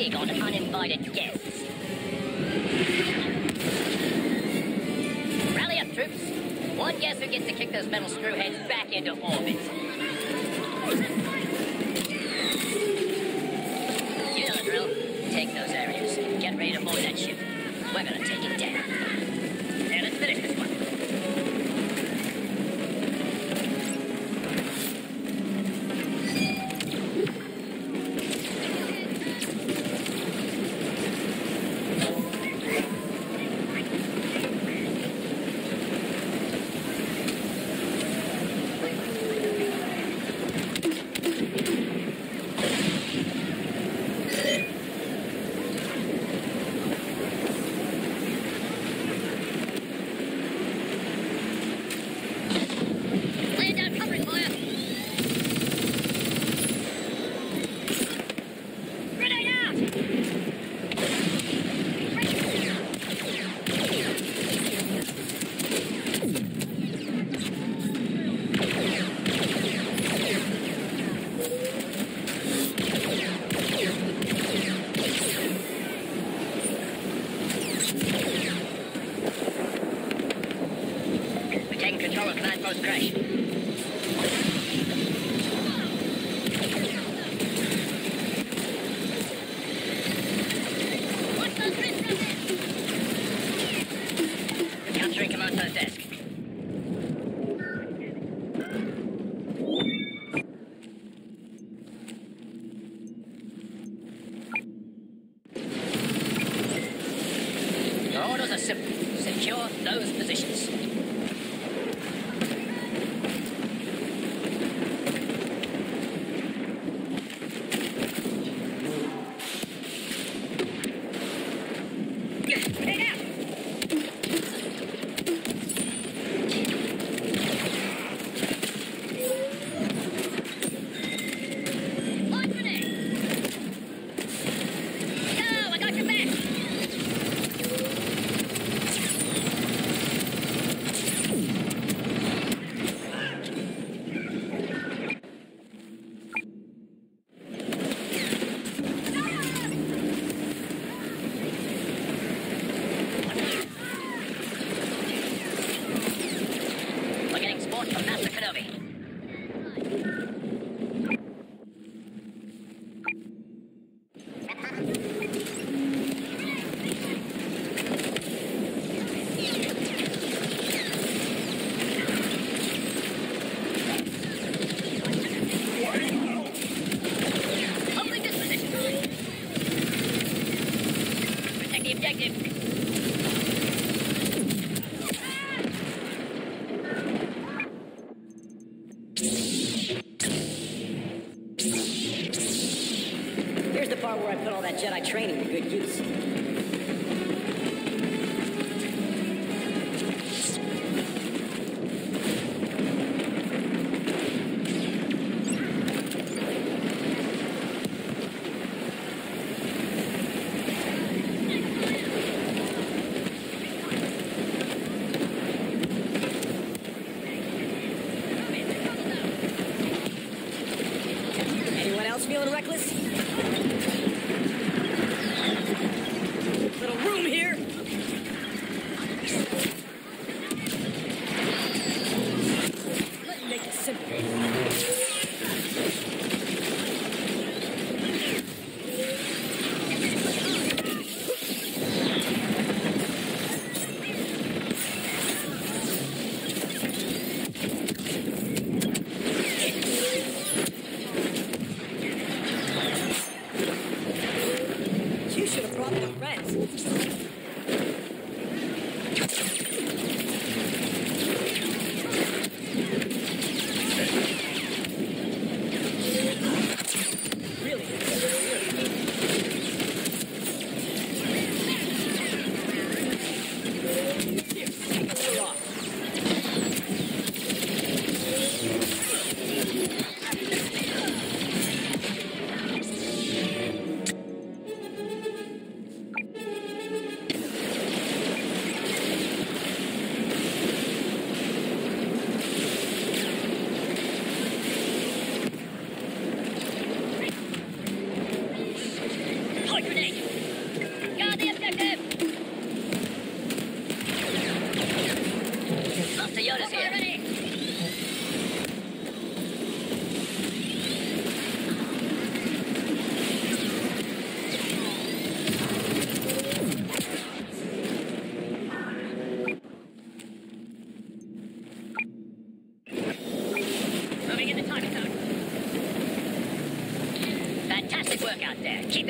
big on uninvited guests. Rally up, troops. One guess who gets to kick those metal screwheads back into orbit.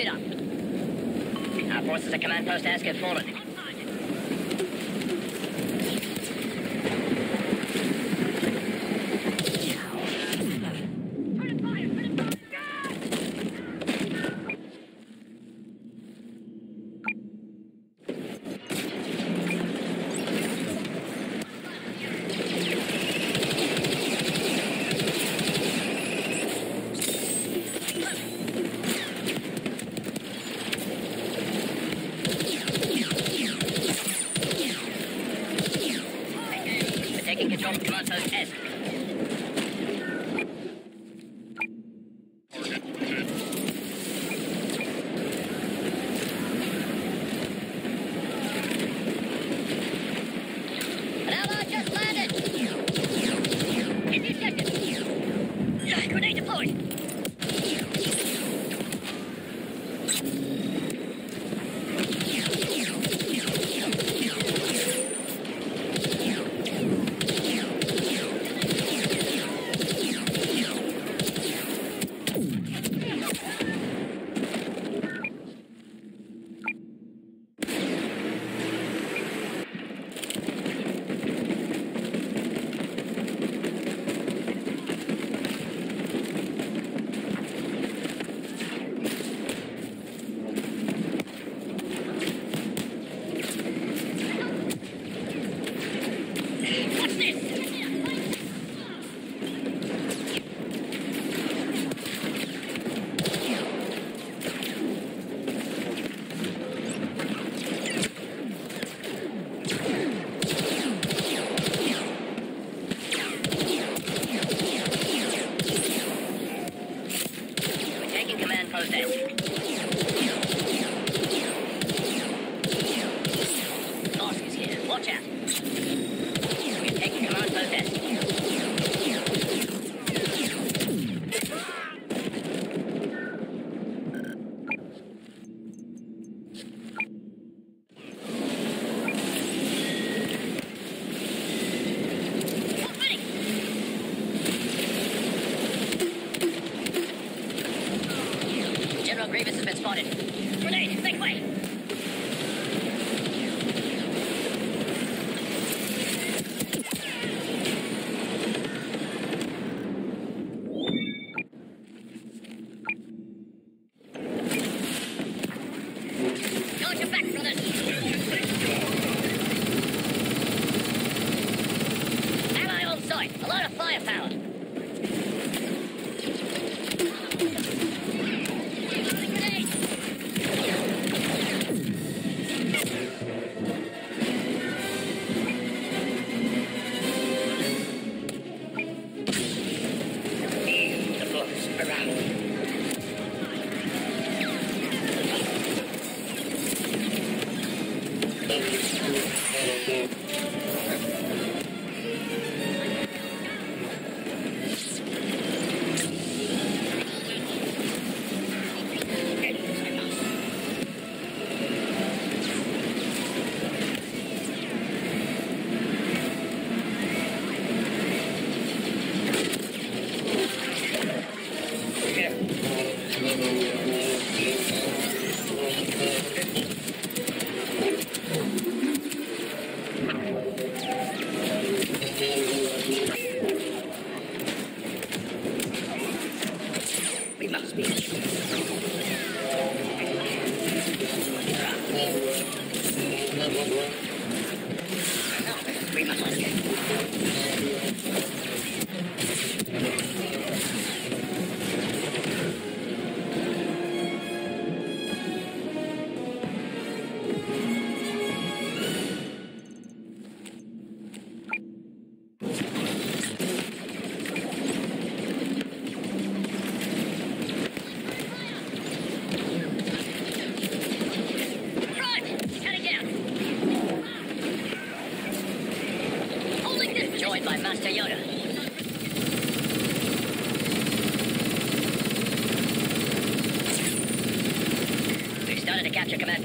it up. Our forces at command post ask it forward.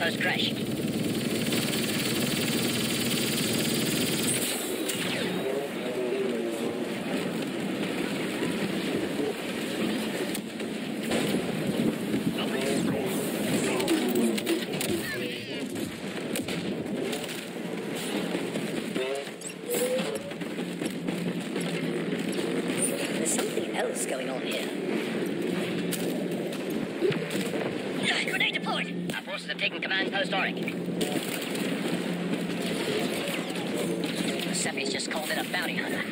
was crashed. forces have taken command post Aurek. Giuseppe's just called in a bounty hunter.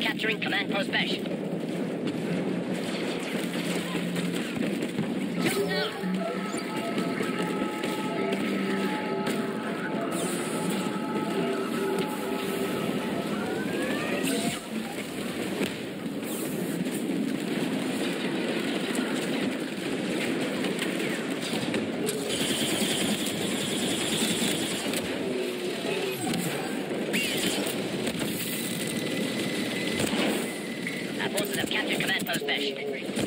capturing Command Post Besh. best.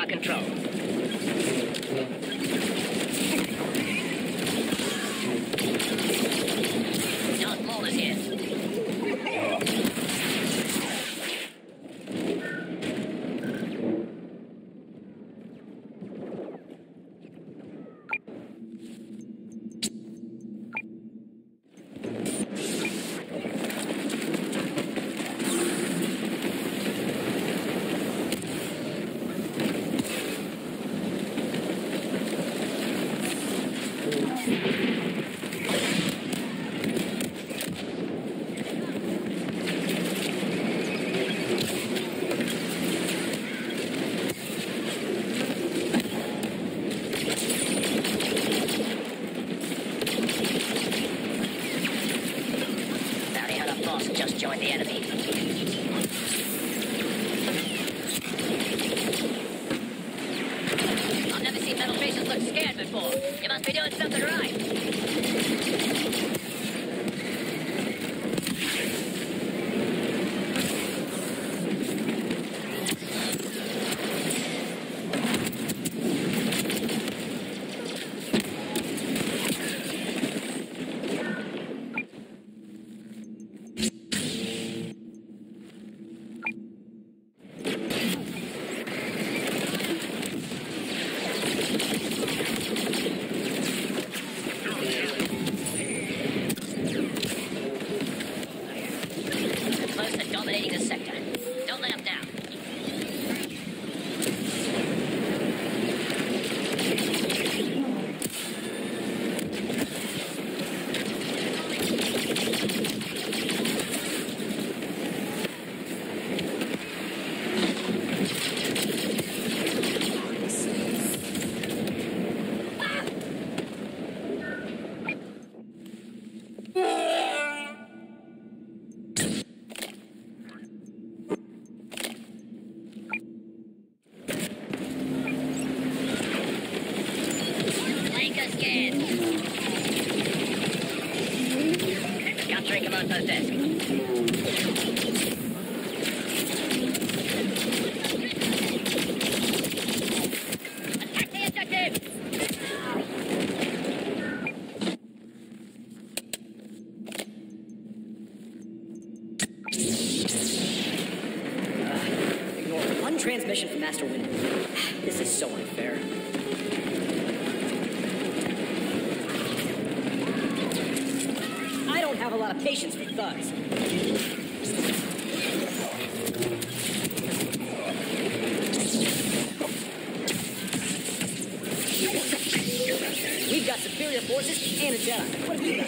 our control. Transmission from Master Windu. This is so unfair. I don't have a lot of patience for thugs. We've got superior forces and a Jedi.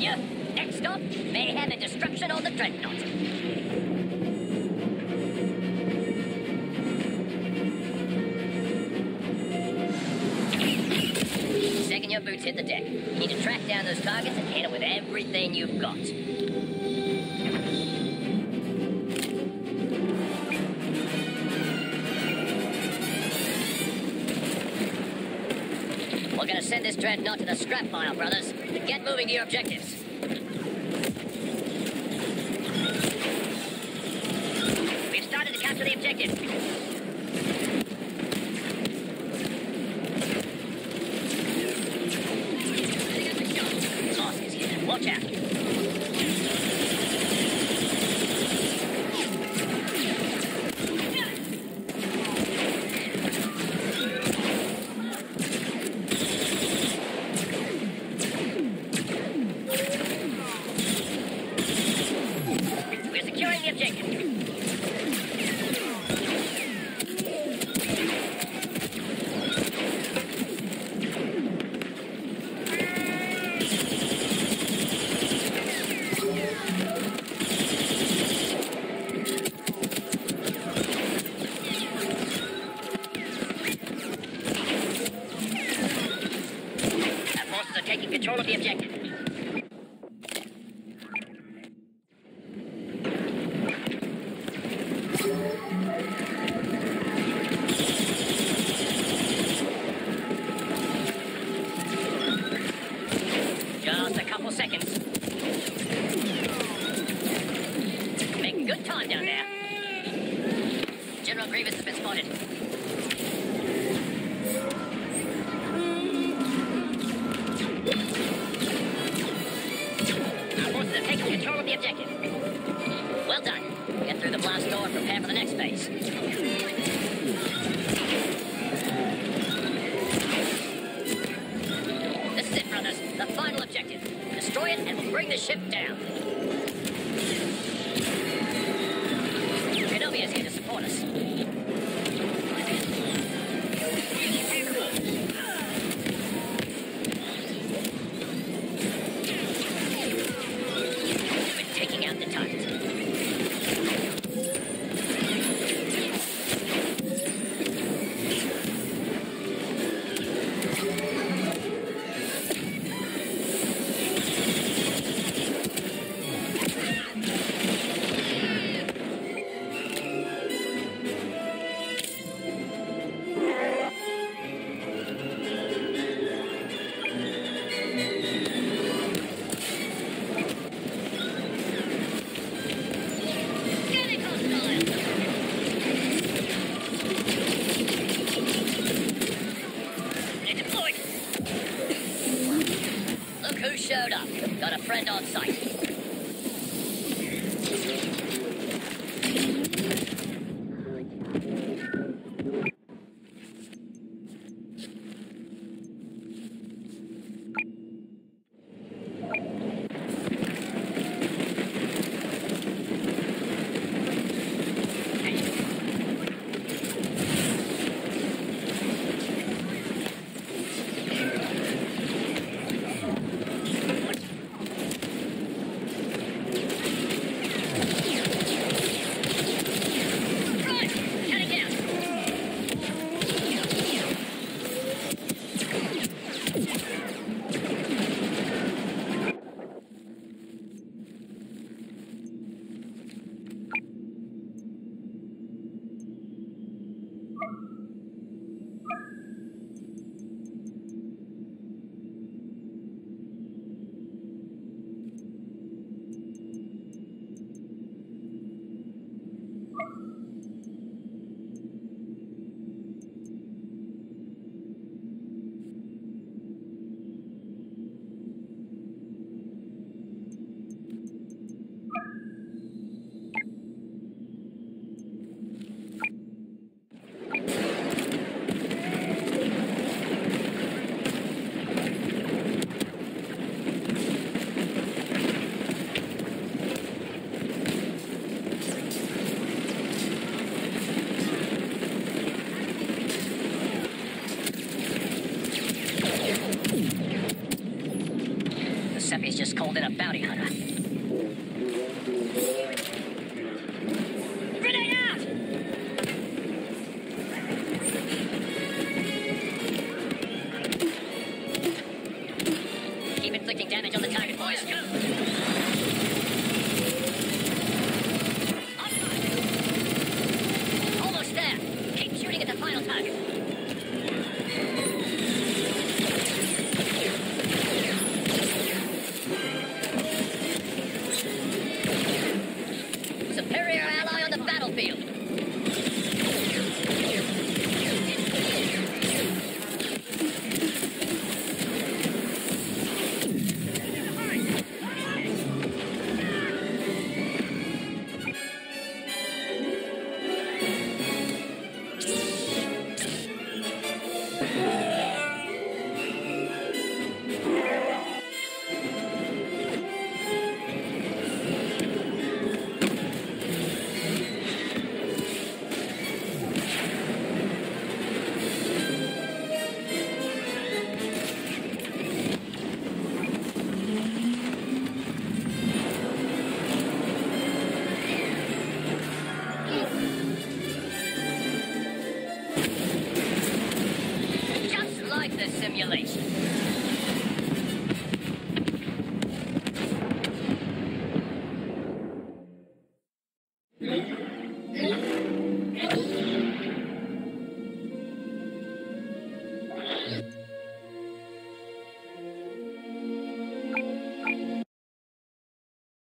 You. Next stop, mayhem and destruction on the dreadnought. Second your boots hit the deck, you need to track down those targets and hit them with everything you've got. We're gonna send this dreadnought to the scrap pile, brothers. Your objectives. We've started to capture the objective.